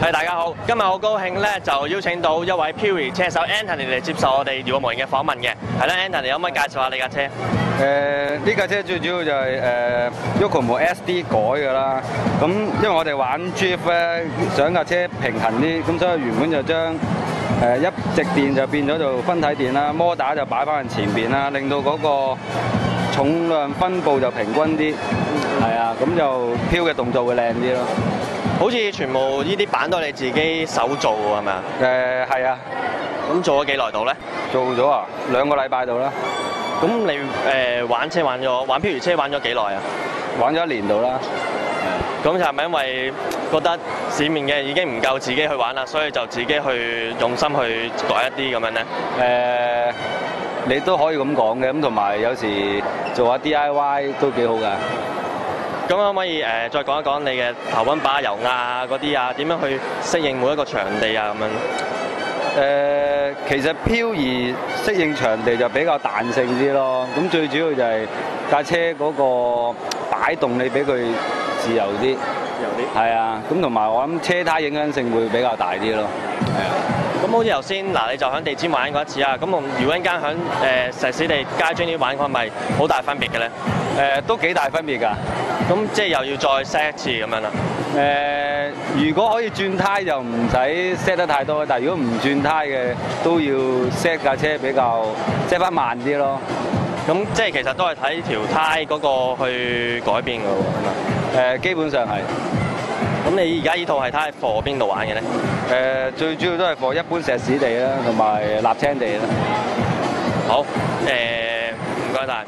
係大家好，今日好高興咧，就邀請到一位 Puri 車手 Anthony 嚟接受我哋搖個模型嘅訪問嘅。係啦，Anthony 可唔可以介紹下你架車？誒呢架車最主要就係誒 Yokomo SD 改㗎啦，咁因為我哋玩 Drift 咧，想架車平衡啲，咁所以原本就將誒一直電就變咗做分體電啦，摩打就擺翻前邊啦，令到嗰個重量分布就平均啲，係啊，咁就飄嘅動作會靚啲咯。好似全部呢啲板都係你自己手做喎，係咪啊？誒係啊，咁做咗幾耐到咧？做咗啊，兩個禮拜度啦，咁你誒、呃玩車玩咗玩 Puri 車玩咗幾耐啊？玩咗一年度啦。咁就係咪因為覺得市面嘅已經唔夠自己去玩啦，所以就自己去用心去改一啲咁樣咧？誒、你都可以咁講嘅，咁同埋有時做下 D.I.Y 都幾好㗎。咁可唔可以誒、呃再講一講你嘅頭溫把油壓嗰啲啊？點樣去適應每一個場地啊？咁樣誒、其實漂移適應場地就比較彈性啲咯。咁最主要就係架車嗰個擺動，你俾佢自由啲。有啲。係啊，咁同埋我諗車胎影響性會比較大啲咯。係啊。咁好似頭先嗱，你就喺地氈玩過一次啊。咁我如果一間喺誒石屎地街磚啲玩，係咪好大分別嘅咧？誒、都幾大分別㗎。咁即係又要再 set 一次咁樣啦。誒、如果可以轉胎就唔使 set 得太多，但係如果唔轉胎嘅都要 set 架車比較 set 翻慢啲咯。咁即係其實都係睇條胎嗰個去改變㗎喎，係咪？誒、基本上係。咁你而家呢套係睇係 for 邊度玩嘅咧？誒、最主要都係貨一般石屎地啦，同埋立青地啦。好，誒唔該晒。